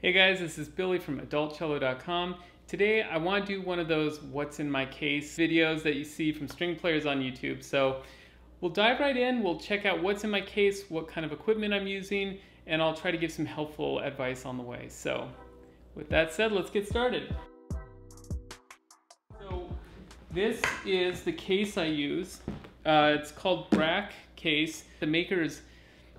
Hey guys, this is Billy from AdultCello.com. Today I want to do one of those what's in my case videos that you see from string players on YouTube. So we'll dive right in, we'll check out what's in my case, what kind of equipment I'm using, and I'll try to give some helpful advice on the way. So with that said, let's get started. So this is the case I use. Uh, it's called Brack case. The maker is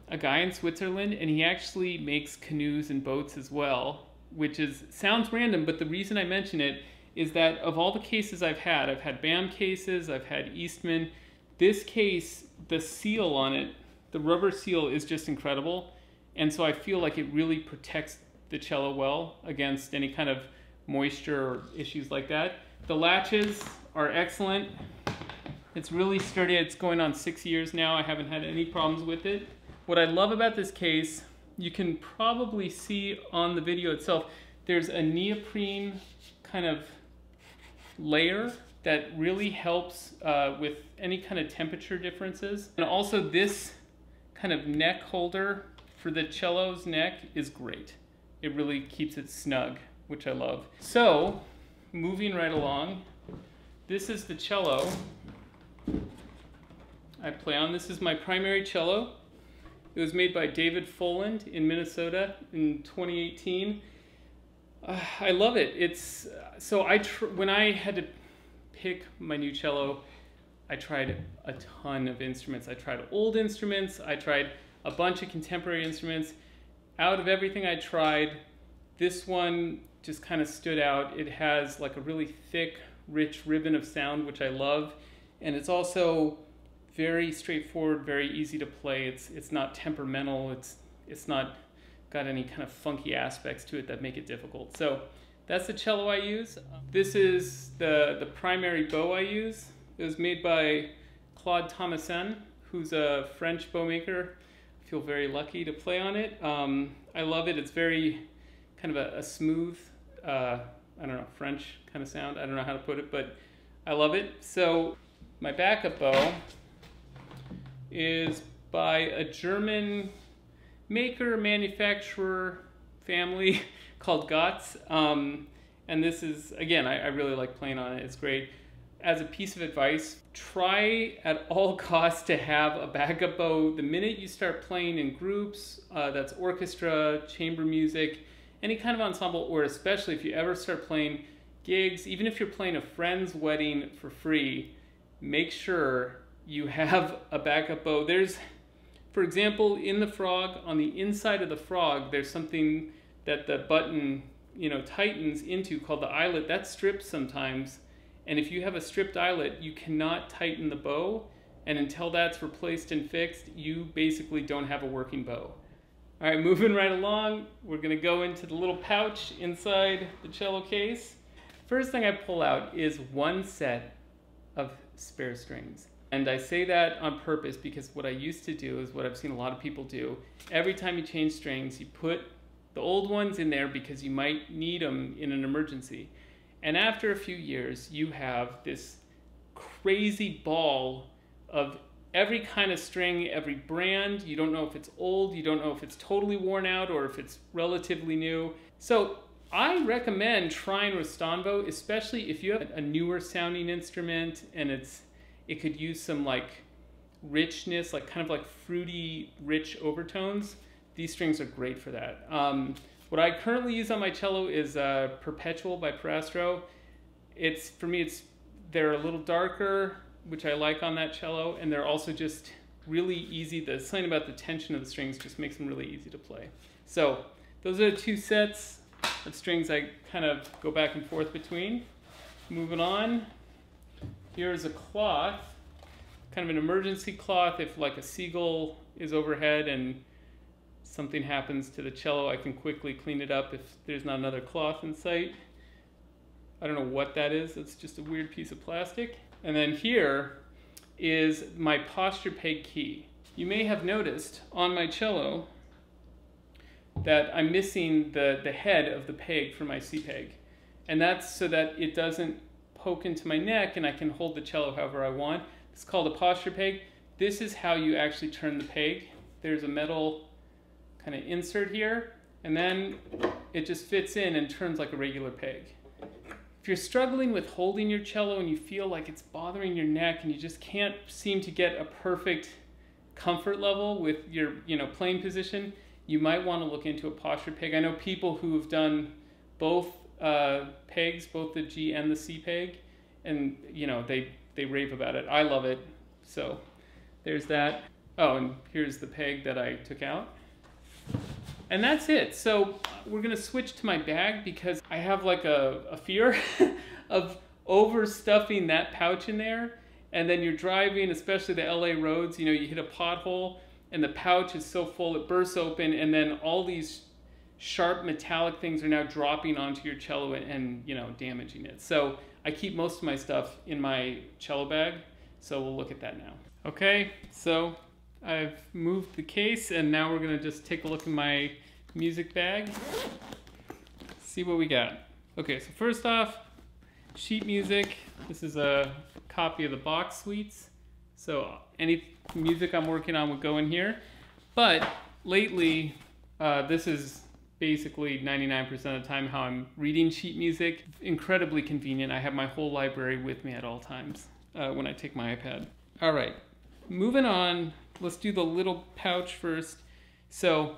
a guy in Switzerland, and he actually makes canoes and boats as well, which is sounds random, but the reason I mention it is that of all the cases I've had, I've had BAM cases, I've had Eastman. This case, the seal on it, the rubber seal is just incredible, and so I feel like it really protects the cello well against any kind of moisture or issues like that. The latches are excellent. It's really sturdy. It's going on six years now. I haven't had any problems with it. What I love about this case, you can probably see on the video itself, there's a neoprene kind of layer that really helps uh, with any kind of temperature differences. And also this kind of neck holder for the cello's neck is great. It really keeps it snug, which I love. So, moving right along, this is the cello I play on. This is my primary cello. It was made by David Foland in Minnesota in 2018. Uh, I love it. It's so I when I had to pick my new cello, I tried a ton of instruments. I tried old instruments. I tried a bunch of contemporary instruments. Out of everything I tried, this one just kind of stood out. It has like a really thick, rich ribbon of sound, which I love, and it's also very straightforward, very easy to play. It's it's not temperamental. It's it's not got any kind of funky aspects to it that make it difficult. So that's the cello I use. This is the the primary bow I use. It was made by Claude Thomassin, who's a French bow maker. I feel very lucky to play on it. Um, I love it. It's very kind of a, a smooth, uh, I don't know, French kind of sound. I don't know how to put it, but I love it. So my backup bow is by a German maker, manufacturer family called Gotz. Um, and this is, again, I, I, really like playing on it. It's great. As a piece of advice, try at all costs to have a backup bow. The minute you start playing in groups, uh, that's orchestra, chamber music, any kind of ensemble, or especially if you ever start playing gigs, even if you're playing a friend's wedding for free, make sure you have a backup bow. There's, for example, in the frog, on the inside of the frog, there's something that the button, you know, tightens into called the eyelet. That strips sometimes. And if you have a stripped eyelet, you cannot tighten the bow. And until that's replaced and fixed, you basically don't have a working bow. All right, moving right along, we're gonna go into the little pouch inside the cello case. First thing I pull out is one set of spare strings. And I say that on purpose because what I used to do is what I've seen a lot of people do. Every time you change strings, you put the old ones in there because you might need them in an emergency. And after a few years, you have this crazy ball of every kind of string, every brand. You don't know if it's old, you don't know if it's totally worn out or if it's relatively new. So I recommend trying Rostanvo, especially if you have a newer sounding instrument and it's it could use some like richness, like kind of like fruity, rich overtones. These strings are great for that. Um, what I currently use on my cello is uh, Perpetual by Pirastro. It's for me, it's they're a little darker, which I like on that cello, and they're also just really easy. The something about the tension of the strings just makes them really easy to play. So those are the two sets of strings I kind of go back and forth between. Moving on, Here's a cloth, kind of an emergency cloth if like a seagull is overhead and something happens to the cello, I can quickly clean it up if there's not another cloth in sight. I don't know what that is. It's just a weird piece of plastic. And then here is my posture peg key. You may have noticed on my cello that I'm missing the, the head of the peg for my C peg. And that's so that it doesn't poke into my neck and I can hold the cello however I want. It's called a posture peg. This is how you actually turn the peg. There's a metal kind of insert here and then it just fits in and turns like a regular peg. If you're struggling with holding your cello and you feel like it's bothering your neck and you just can't seem to get a perfect comfort level with your you know playing position, you might want to look into a posture peg. I know people who have done both uh, pegs, both the G and the C peg, and you know they they rave about it. I love it. So there's that. Oh, and here's the peg that I took out. And that's it. So we're gonna switch to my bag because I have like a, a fear of overstuffing that pouch in there. And then you're driving, especially the LA roads, you know, you hit a pothole and the pouch is so full it bursts open and then all these sharp metallic things are now dropping onto your cello and, and you know damaging it. So I keep most of my stuff in my cello bag. So we'll look at that now. Okay, so I've moved the case and now we're gonna just take a look in my music bag. See what we got. Okay, so first off, sheet music. This is a copy of the Bach suites. So any music I'm working on would go in here. But lately, uh, this is basically 99% of the time how I'm reading sheet music. Incredibly convenient. I have my whole library with me at all times uh, when I take my iPad. All right, moving on. Let's do the little pouch first. So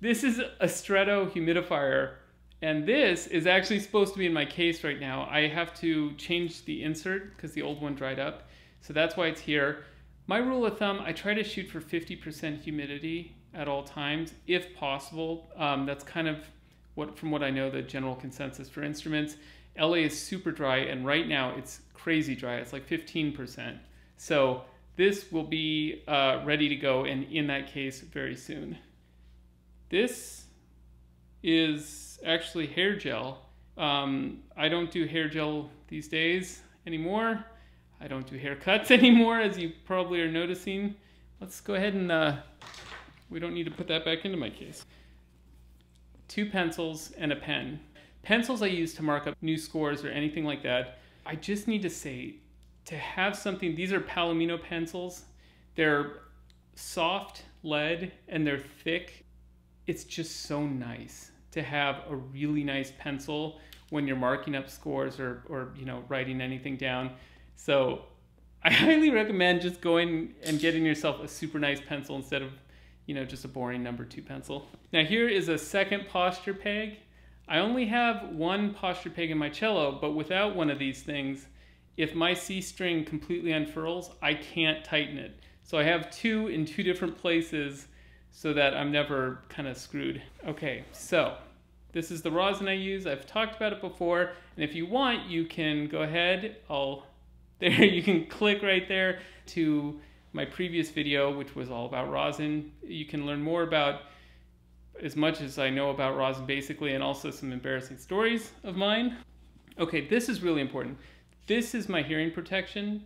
this is a Stretto humidifier and this is actually supposed to be in my case right now. I have to change the insert because the old one dried up. So that's why it's here. My rule of thumb, I try to shoot for 50% humidity at all times, if possible. Um, that's kind of what, from what I know, the general consensus for instruments. LA is super dry, and right now it's crazy dry. It's like 15%. So this will be uh, ready to go and in that case very soon. This is actually hair gel. Um, I don't do hair gel these days anymore. I don't do haircuts anymore, as you probably are noticing. Let's go ahead and uh, we don't need to put that back into my case. Two pencils and a pen. Pencils I use to mark up new scores or anything like that. I just need to say, to have something, these are Palomino pencils. They're soft lead and they're thick. It's just so nice to have a really nice pencil when you're marking up scores or, or you know writing anything down. So I highly recommend just going and getting yourself a super nice pencil instead of you know, just a boring number two pencil. Now here is a second posture peg. I only have one posture peg in my cello, but without one of these things, if my C string completely unfurls, I can't tighten it. So I have two in two different places so that I'm never kind of screwed. Okay, so this is the rosin I use. I've talked about it before, and if you want, you can go ahead. I'll there you can click right there to my previous video, which was all about rosin. You can learn more about as much as I know about rosin basically and also some embarrassing stories of mine. Okay, this is really important. This is my hearing protection.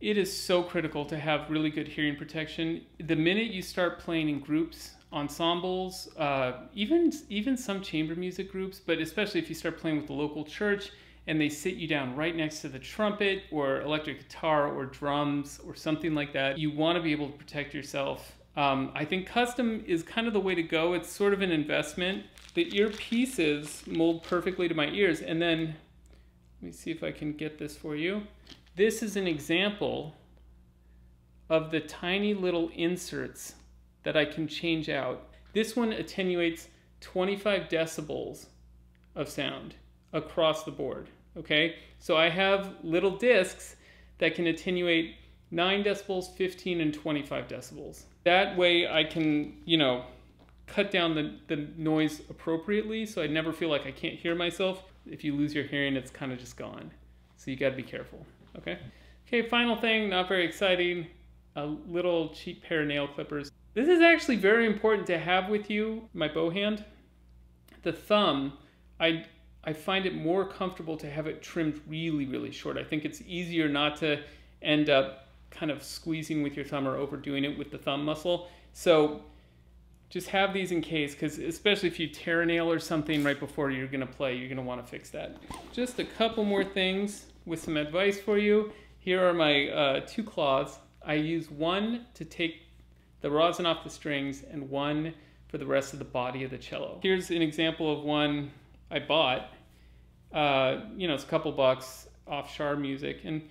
It is so critical to have really good hearing protection. The minute you start playing in groups, ensembles, uh, even even some chamber music groups, but especially if you start playing with the local church, and they sit you down right next to the trumpet or electric guitar or drums or something like that. You want to be able to protect yourself. Um, I think custom is kind of the way to go. It's sort of an investment. The earpieces mold perfectly to my ears. And then, let me see if I can get this for you. This is an example of the tiny little inserts that I can change out. This one attenuates 25 decibels of sound across the board okay? So I have little discs that can attenuate 9 decibels, 15, and 25 decibels. That way I can, you know, cut down the, the noise appropriately so I never feel like I can't hear myself. If you lose your hearing, it's kind of just gone. So you got to be careful, okay? Okay, final thing, not very exciting, a little cheap pair of nail clippers. This is actually very important to have with you, my bow hand. The thumb, I I find it more comfortable to have it trimmed really, really short. I think it's easier not to end up kind of squeezing with your thumb or overdoing it with the thumb muscle. So just have these in case, because especially if you tear a nail or something right before you're going to play, you're going to want to fix that. Just a couple more things with some advice for you. Here are my uh, two claws. I use one to take the rosin off the strings and one for the rest of the body of the cello. Here's an example of one I bought. Uh, you know, it's a couple bucks off Shar Music. And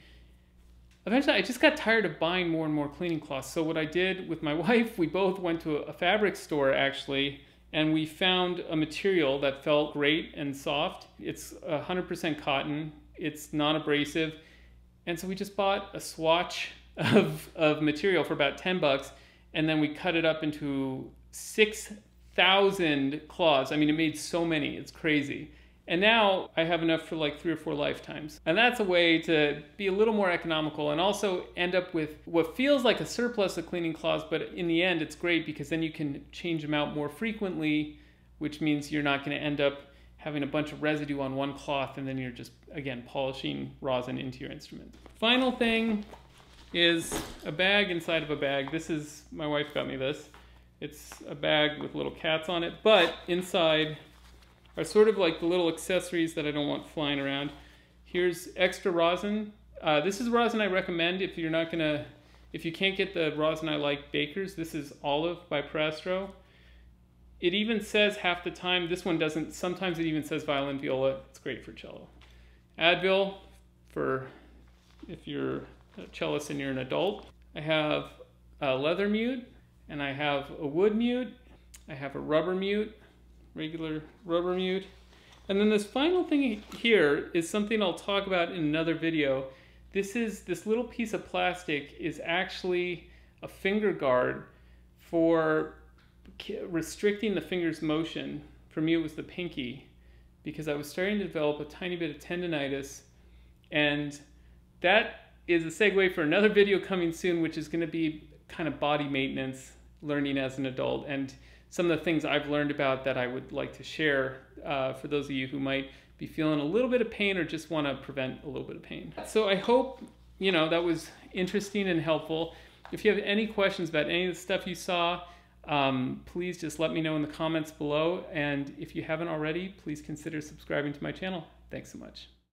eventually I just got tired of buying more and more cleaning cloths. So what I did with my wife, we both went to a fabric store actually, and we found a material that felt great and soft. It's 100% cotton. It's non-abrasive. And so we just bought a swatch of, of material for about 10 bucks and then we cut it up into 6,000 cloths. I mean, it made so many, it's crazy. And now I have enough for like three or four lifetimes. And that's a way to be a little more economical and also end up with what feels like a surplus of cleaning cloths, but in the end, it's great because then you can change them out more frequently, which means you're not going to end up having a bunch of residue on one cloth and then you're just, again, polishing rosin into your instrument. Final thing is a bag inside of a bag. This is, my wife got me this. It's a bag with little cats on it, but inside are sort of like the little accessories that I don't want flying around. Here's extra rosin. Uh, this is rosin I recommend if you're not gonna, if you can't get the rosin I like Bakers. This is Olive by Pirastro. It even says half the time, this one doesn't, sometimes it even says violin viola. It's great for cello. Advil for if you're a cellist and you're an adult. I have a leather mute and I have a wood mute. I have a rubber mute regular rubber mute. And then this final thing here is something I'll talk about in another video. This is this little piece of plastic is actually a finger guard for restricting the finger's motion. For me, it was the pinky because I was starting to develop a tiny bit of tendonitis. And that is a segue for another video coming soon, which is going to be kind of body maintenance, learning as an adult. And some of the things I've learned about that I would like to share uh, for those of you who might be feeling a little bit of pain or just want to prevent a little bit of pain. So I hope, you know, that was interesting and helpful. If you have any questions about any of the stuff you saw, um, please just let me know in the comments below. And if you haven't already, please consider subscribing to my channel. Thanks so much.